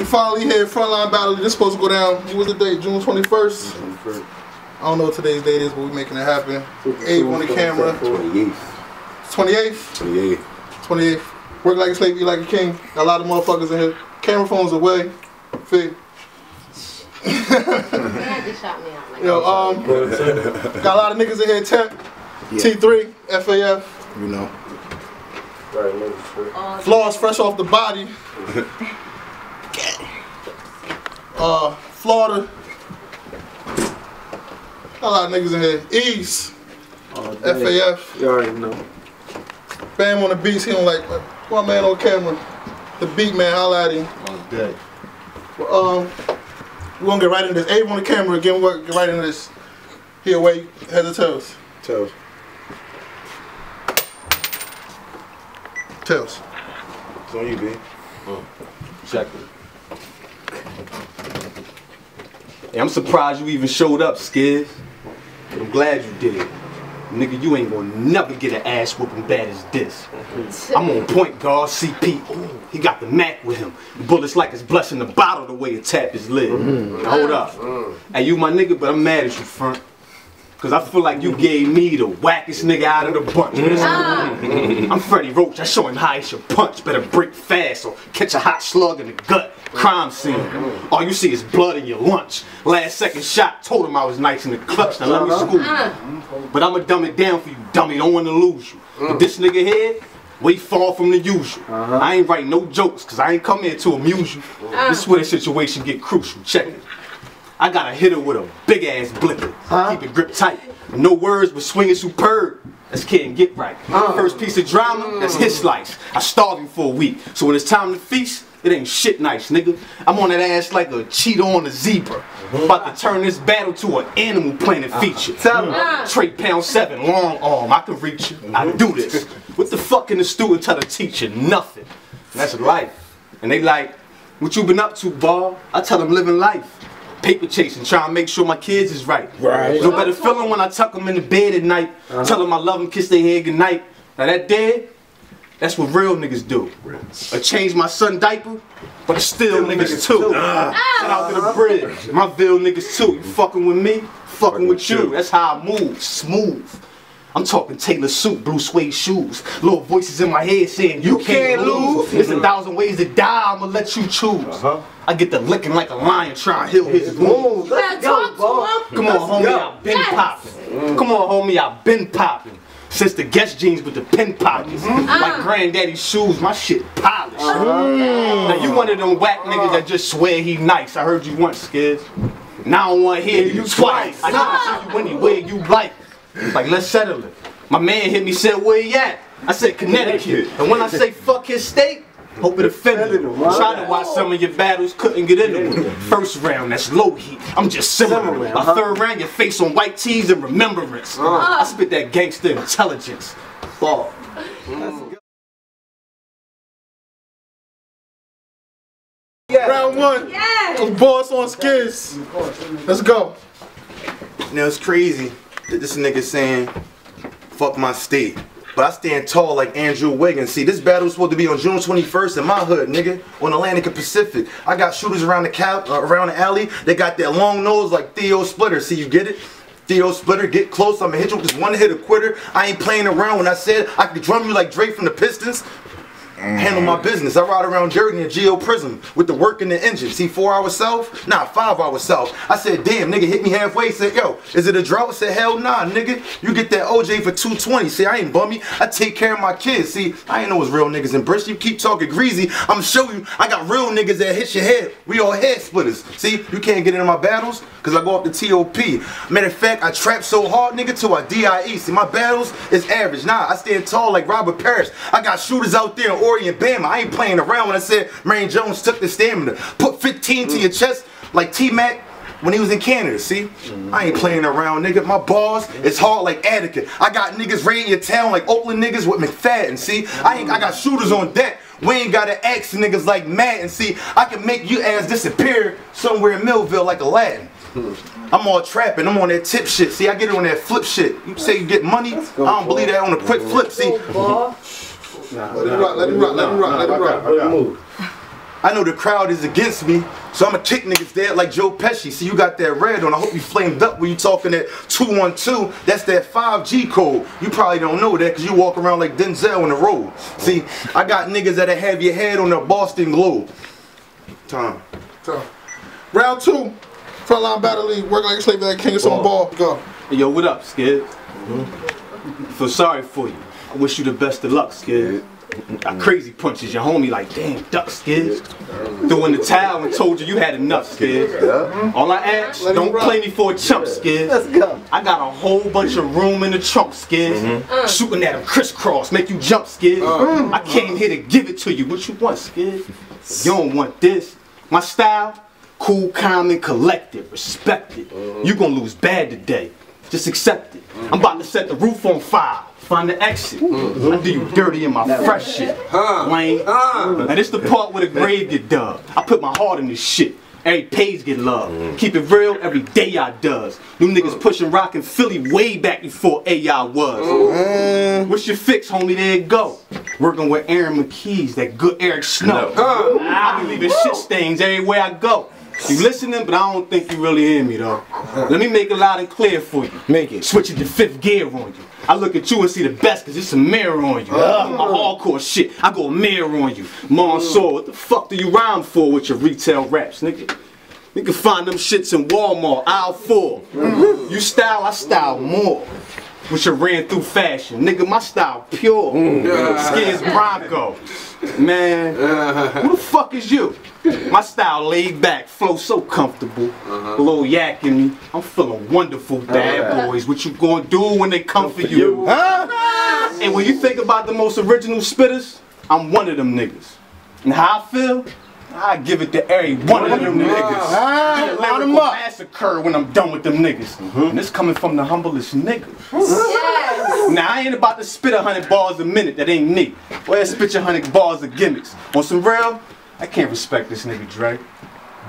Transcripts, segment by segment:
We finally here, frontline battle. This supposed to go down. What was the date? June 21st? I don't know what today's date is, but we making it happen. Eight on the camera. 28th. 28th? 28th. 28th. Work like a slave, eat like a king. Got a lot of motherfuckers in here. Camera phones away. Fig. Dad just shot me out like Yo, um, got a lot of niggas in here. Temp, T3, FAF. You know. oh, Flaws fresh off the body. uh, Florida. Got a lot of niggas in here. East, FAF. You already know. Bam on the beats. He don't like my man on camera. The beat man, holla at him. Okay. Um, we're gonna get right into this. Abe on the camera again. We're gonna get right into this. Here, wait, heads or tails? Tails. Tails. It's on you, B. Check it. Hey, I'm surprised you even showed up, Skizz. I'm glad you did. Nigga, you ain't gonna never get an ass whooping bad as this. I'm on point guard, CP. Ooh, he got the Mac with him. Bullets like it's blessing the bottle the way it tap his lid. Now, hold up. Hey, you my nigga, but I'm mad at you, front. Cause I feel like you gave me the wackest nigga out of the bunch. Ah. I'm Freddie Roach. I show him how he should punch. Better break fast or catch a hot slug in the gut. Crime scene. All you see is blood in your lunch. Last second shot. Told him I was nice in the clutch. Now let me uh-huh. school you. But I'ma dumb it down for you, dummy. Don't wanna lose you. But this nigga here, we far from the usual. Uh-huh. I ain't writing no jokes, cause I ain't come here to amuse you. Uh. This is where the situation get crucial. Check it. I got a hitter with a big ass blicker. Keep it grip tight. No words, but swinging superb. That's can't get right. Uh. First piece of drama, that's his slice. I starved him for a week. So when it's time to feast, it ain't shit nice, nigga. I'm on that ass like a cheetah on a zebra. Uh-huh. About to turn this battle to an animal planet uh-huh. feature. Tell uh-huh. Trade pound seven, long arm, I can reach you. I do this. What the fuck can the student tell the teacher? Nothing. That's life. And they like, what you been up to, ball? I tell them living life. Paper chasing, trying to make sure my kids is right. Right. No better feeling when I tuck them in the bed at night. Tell them I love them, kiss their head goodnight. Now that dead, that's what real niggas do. I change my son diaper, but it's still niggas too. Shout ah. out to the bridge. My Ville niggas too. You fucking with me? Fucking with you. That's how I move. Smooth. I'm talking Taylor suit, blue suede shoes. Little voices in my head saying, You can't lose. There's a thousand ways to die, I'ma let you choose. Uh-huh. I get the licking like a lion trying to heal his wounds. you better talk. Come on, homie, I've been popping. Come on, homie, I've been popping. Since the Guess jeans with the pin pockets. Mm-hmm. Like ah. granddaddy's shoes, my shit polished. Oh, now you one of them whack niggas that just swear he nice. I heard you once, Skids. Now I want to hear you twice. I can see you anywhere you like. Like, let's settle it. My man hit me, said, where he at? I said, Connecticut. And when I say fuck his state, hope it offended him. Trying to watch some of your battles, couldn't get into it. First round, that's low heat. I'm just simmering. A third round, your face on white tees and remembrance. I spit that gangster intelligence. Ball. Round one. Yes. Boss on skids. Let's go. Now it's crazy that this nigga saying, fuck my state. But I stand tall like Andrew Wiggins. See, this battle battle's supposed to be on June 21st in my hood, nigga, on Atlantic and Pacific. I got shooters around the cap, uh, around the alley. They got that long nose like Theo Splitter. See, you get it? Theo Splitter, get close. I'ma hit you with this one hit a quitter. I ain't playing around. When I said I could drum you like Drake from the Pistons, handle my business. I ride around Jersey in Geo Prizm with the work in the engine. See, four hour south? Nah, five hour south. I said, damn, nigga hit me halfway. Said, yo, is it a drought? Said, hell nah, nigga. You get that OJ for 220. See, I ain't bummy. I take care of my kids. See, I ain't know real niggas in Bristol. You keep talking greasy. I'ma show you I got real niggas that hit your head. We all head splitters. See, you can't get into my battles because I go up to TOP. Matter of fact, I trap so hard, nigga, till I DIE. See, my battles is average. Nah, I stand tall like Robert Parish. I got shooters out there in Orient, Bama. I ain't playing around when I said Marion Jones took the stamina. Put 15 to your chest like T-Mac when he was in Canada, see? I ain't playing around, nigga. My balls is hard like Attica. I got niggas raiding your town like Oakland niggas with McFadden, see? I ain't I got shooters on deck. We ain't gotta ask niggas like Matt and see I can make you ass disappear somewhere in Millville like Aladdin. I'm all trapping, I'm on that tip shit. See, I get it on that flip shit. You say you get money, I don't believe that on a quick flip, see. Let it rock, let it rock, let it rock, let it rock. Move. I know the crowd is against me, so I'ma kick niggas dead like Joe Pesci. See, you got that red on. I hope you flamed up when you talking that 212. That's that 5G code. You probably don't know that because you walk around like Denzel in the road. See, I got niggas that'll have your head on the Boston Globe. Time. So, round two, frontline battle league, work like a slave like king, it's on ball. Go. Hey, yo, what up, Skid? Mm-hmm. Feel sorry for you. I wish you the best of luck, Skid. I crazy punches your homie like, damn, duck, Skid. Threw in the towel and told you you had enough, Skid. All I ask, Let don't play me for a chump, Skid. Let's go. I got a whole bunch of room in the trunk, Skid. Mm-hmm. Uh. Shooting at him crisscross, make you jump, Skid. Uh. I came here to give it to you. What you want, Skid? You don't want this. My style, cool, calm, and collected. Respect it. Uh. You gonna lose bad today. Just accept it. I'm about to set the roof on fire. Find the exit. I do you dirty in my fresh shit. Huh. Lame. Now this the part where the grave get dug. I put my heart in this shit. Every page get love. Keep it real, every day I does. Them niggas pushing rock in Philly way back before AI was. What's your fix, homie? There it go. Working with Aaron McKies, that good Eric Snow. I be leaving shit stains everywhere I go. You listening, but I don't think you really hear me though. Let me make it loud and clear for you. Make it. Switch it to fifth gear on you. I look at you and see the best cause it's a mirror on you. My hardcore shit, I go a mirror on you. Monsoor, what the fuck do you rhyme for with your retail raps, nigga? You can find them shits in Walmart, aisle four. Mm-hmm. You style, I style more. With your ran through fashion. Nigga, my style pure. Skizz Bronco. Man, who the fuck is you? My style laid back, flow so comfortable. A little yak in me. I'm of wonderful bad boys. What you gonna do when they come for you? huh And when you think about the most original spitters, I'm one of them niggas. And how I feel, I give it to every one of them niggas. Ah, Be a line 'em lyrical up. massacre when I'm done with them niggas. And this coming from the humblest nigga. Yes. Now I ain't about to spit a hundred bars a minute. That ain't me. Go ahead, spit your hundred bars of gimmicks. On some real, I can't respect this nigga Dre.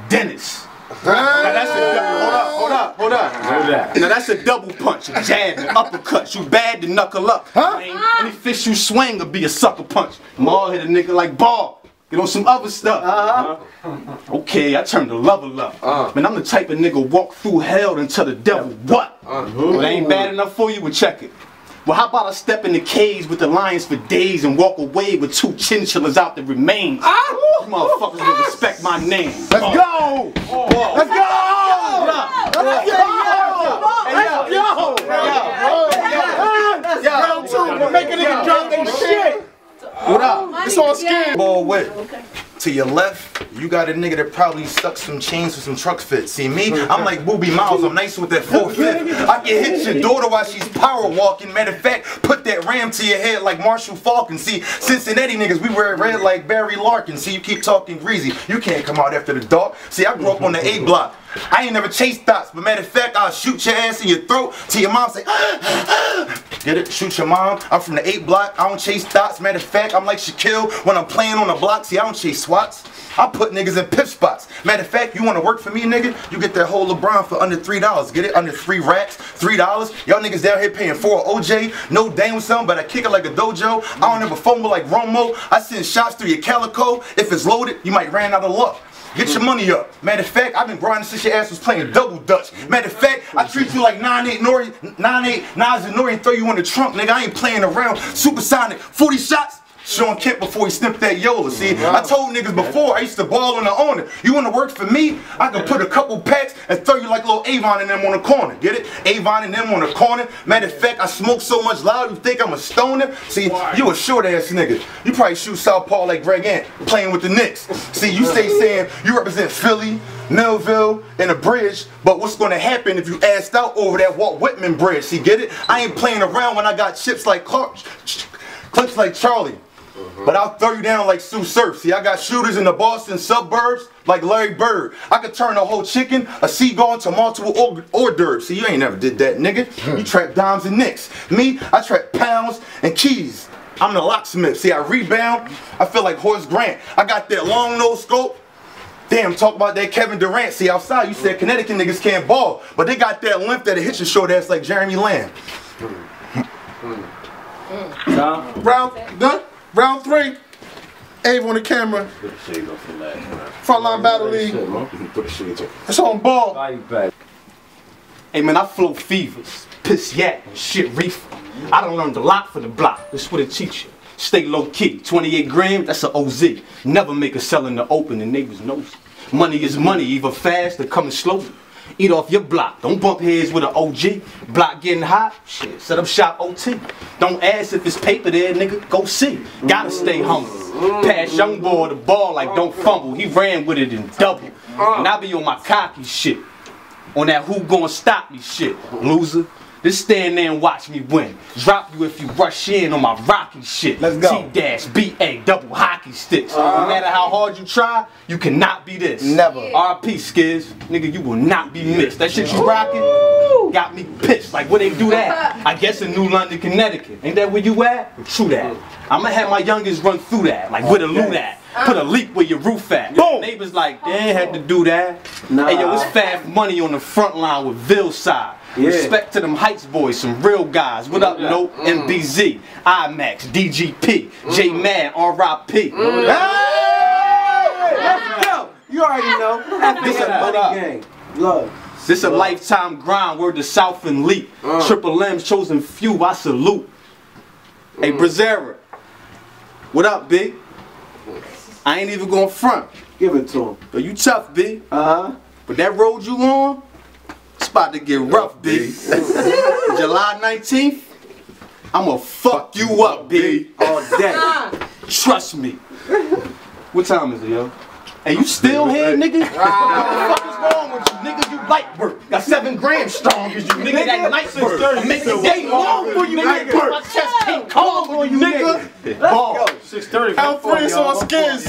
Dennis. Now that's a hold up, hold up, hold up. Now that's a double punch, a jab, an uppercut. You bad to knuckle up. Huh? Any fish you swing will be a sucker punch. Maul hit a nigga like ball. Get on some other stuff. Uh-huh. Okay, I turned the level up. Uh. Man, I'm the type of nigga walk through hell and tell the devil what? Uh. Well, ain't bad enough for you? Well, check it. Well, how about I step in the cage with the lions for days and walk away with two chinchillas out the remains? Ah, you motherfuckers will respect my name. Let's go. Let's go. Let's go! Let's go! Let's go! Round two. Make a nigga drop their shit. What up? Oh, it's all skin. Ball wet. To your left, you got a nigga that probably stuck some chains with some truck fit. See me? I'm like Boobie Miles. I'm nice with that four fifth. I can hit your daughter while she's power walking. Matter of fact, put that ram to your head like Marshall Falcon. See, Cincinnati niggas, we wear red like Barry Larkin. See, you keep talking greasy. You can't come out after the dark. See, I grew up on the A block. I ain't never chased thoughts, but matter of fact, I'll shoot your ass in your throat till your mom say, ah, ah. Get it? Shoot your mom. I'm from the 8 block. I don't chase dots. Matter of fact, I'm like Shaquille when I'm playing on the block. See, I don't chase swats. I put niggas in pip spots. Matter of fact, you want to work for me, nigga? You get that whole LeBron for under three dollars. Get it? Under three racks, three dollars. Y'all niggas down here paying four OJ. No dame something, but I kick it like a dojo. I don't ever fumble like Romo. I send shots through your calico. If it's loaded, you might ran out of luck. Get your money up. Matter of fact, I've been grinding since your ass was playing double dutch. Matter of fact, I treat you like 9-8 Nori, 9-8 Nas and Nori and throw you in the trunk, nigga. I ain't playing around. Supersonic, 40 shots. Shawn Kemp before he snipped that Yola. See, I told niggas before I used to ball on the owner. You wanna work for me? I can put a couple packs and throw you like little Avon and them on the corner. Get it? Avon and them on the corner. Matter of fact, I smoke so much loud you think I'm a stoner. See, you a short ass nigga. You probably shoot southpaw like Greg Ant playing with the Knicks. See, you say saying you represent Philly, Millville, and the bridge, but what's gonna happen if you assed out over that Walt Whitman bridge? See, get it? I ain't playing around when I got chips like Clark, clips like Charlie. Mm-hmm. But I'll throw you down like Sue Surf. See, I got shooters in the Boston suburbs like Larry Bird. I could turn a whole chicken, a seagull into multiple hors hors d'oeuvres. See, you ain't never did that, nigga. Hmm. You trap dimes and nicks. Me, I trap pounds and keys. I'm the locksmith. See, I rebound. I feel like Horace Grant. I got that long nose scope. Damn, talk about that Kevin Durant. See, outside you said Connecticut niggas can't ball, but they got that limp that'll hit your short ass like Jeremy Lamb. Hmm. Hmm. Round done. Round three. Ave on the camera. Frontline Battle League. Put the shades on. It's on ball. Hey man, I flow fevers, piss yak and shit reefer. I done learned a lot for the block. That's what it teach you. Stay low key. 28 grams, that's a OZ. Never make a sell in the open, the neighbors knows. Money is money, either fast or coming slowly. Eat off your block. Don't bump heads with an OG. Block getting hot. Shit, set up shop OT. Don't ask if it's paper there, nigga. Go see. Gotta stay humble. Pass young boy the ball like don't fumble. He ran with it in double. And I be on my cocky shit on that who gonna stop me shit, loser. Just stand there and watch me win. Drop you if you rush in on my rocky shit. Let's go. T dash B A double hockey sticks. No uh-huh. matter how hard you try, you cannot be this. Never. RP Skizz, nigga, you will not be missed. That shit you rocking got me pissed. Like where they do that? I guess in New London, Connecticut. Ain't that where you at? True that. I'ma have my youngest run through that. Like where the loot at? Put a leak where your roof at. Boom. Neighbors like, they ain't had to do that. Hey yo, it's fast money on the front line with Ville side. Respect to them Heights boys, some real guys. What up, no? MBZ, mm. IMAX, DGP, mm. J Man, RIP. Mm. Hey! Let's go. You already know. This a money gang. Love. This a lifetime grind. Word to South and Leap. Triple M's chosen few. I salute. Hey, Brazera. What up, B? I ain't even going front. Give it to him. Yo, you tough, B. Uh huh. But that road you on, about to get rough, B. July 19th, I'ma fuck you up, B. All day. Trust me. What time is it, yo? Hey, you still here, nigga? What the fuck is wrong with you, nigga? You light work. Got seven grams strong as you, nigga. That night work. I'm making day long for you, nigga. My chest can't calm for you, nigga. Ball. Al Prince on skins.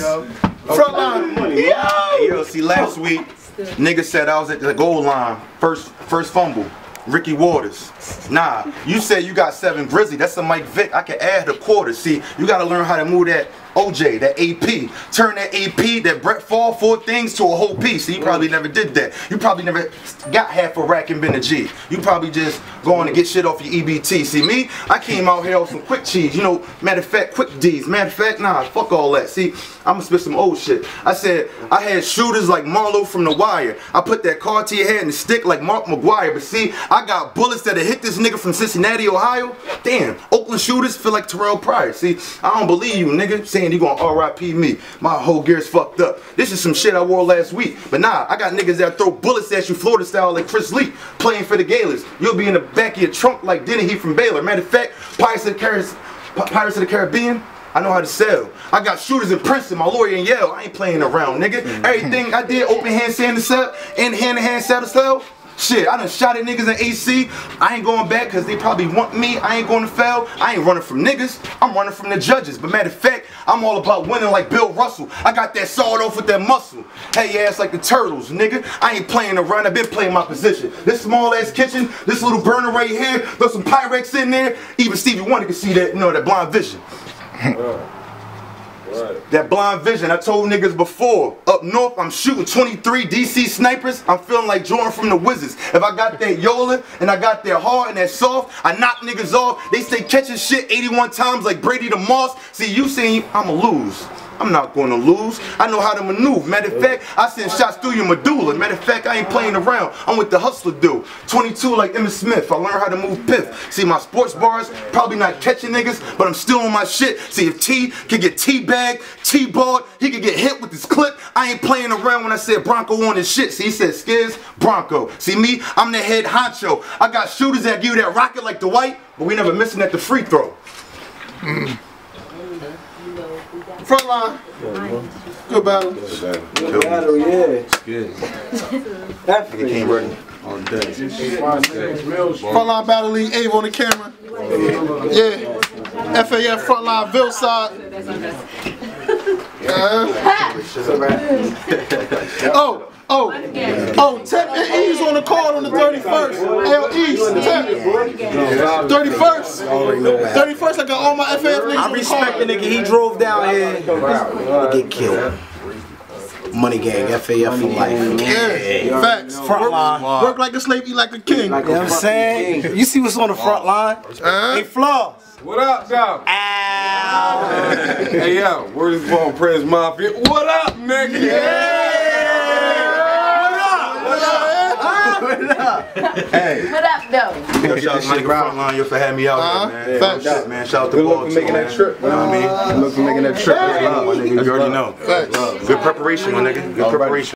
Frontline. Hey, yo, see, last week, nigga said I was at the goal line. First, first fumble. Ricky Watters. Nah, you said you got seven Grizzly. That's a Mike Vick. I can add a quarter. See, you gotta learn how to move that OJ, that AP. Turn that AP, that Brett Fall, four things to a whole piece. See, you probably never did that. You probably never got half a rack and been a G. You probably just going to get shit off your EBT. See, me, I came out here with some quick cheese. You know, matter of fact, quick D's. Matter of fact, nah, fuck all that. See, I'm gonna spit some old shit. I said, I had shooters like Marlo from The Wire. I put that car to your head and stick like Mark McGwire. But see, I got bullets that hit this nigga from Cincinnati, Ohio. Damn, Oakland shooters feel like Terrell Pryor. See, I don't believe you, nigga, saying you gonna RIP me. My whole gear's fucked up. This is some shit I wore last week. But nah, I got niggas that throw bullets at you Florida style like Chris Lee playing for the Gaylors. You'll be in the back of your trunk like Denny He from Baylor. Matter of fact, Pirates of the, Car- Pirates of the Caribbean, I know how to sell. I got shooters in Princeton, my lawyer in Yale. I ain't playing around, nigga. Mm-hmm. Everything I did, open hand saddle cell and hand to hand saddle cell. Shit, I done shot at niggas in AC. I ain't going back because they probably want me. I ain't going to fail. I ain't running from niggas. I'm running from the judges. But matter of fact, I'm all about winning like Bill Russell. I got that sawed off with that muscle. Hey, ass like the turtles, nigga. I ain't playing around. I've been playing my position. This small ass kitchen, this little burner right here, there's some Pyrex in there. Even Stevie Wonder can see that, you know, that blind vision. That blind vision, I told niggas before. Up north, I'm shooting 23 DC snipers. I'm feeling like Jordan from the Wizards. If I got that Yola and I got that hard and that soft, I knock niggas off. They say catching shit 81 times like Brady the Moss. See, you saying I'ma lose. I'm not gonna lose. I know how to maneuver. Matter of fact, I send shots through your medulla. Matter of fact, I ain't playing around. I'm with the hustler dude. 22 like Emmitt Smith. I learned how to move piff. See, my sports bars probably not catching niggas, but I'm still on my shit. See, if T can get T-bagged, T-balled, he can get hit with this clip. I ain't playing around when I said Bronco on his shit. See, he said Skizz, Bronco. See me, I'm the head honcho. I got shooters that give you that rocket like the white, but we never missing at the free throw. Mm. Frontline. Good battle. Good battle, yeah. Nigga Definitely. came ready. Frontline Battle League, Ave on the camera. Yeah. FAF Frontline Vilside. Yeah. Oh, oh, oh, Tep and E's on the card on the 31st. L East, Tep. 31st. 31st, I got all my FAF niggas I on the respect the nigga. He drove down here to get killed. Money Gang, FAF for life. Yeah, facts. Front work, line. work like a slave, eat like a king. You know what I'm saying? You see what's on the front line? Uh, Hey, Flaws. What up, dog? Ow. Hey, yo, where this from Prince Mafia? What up, nigga? Hey, What up, though? yo, shout out to my nigga Frontline, yo, for having me out Uh-huh. here, man. Facts. Shit, man. Shout out to Good luck Ball, for making man. that trip. You know what I mean? Good luck for making that trip. That's love, my nigga. You already know. Facts. Good preparation, my nigga. Good preparation.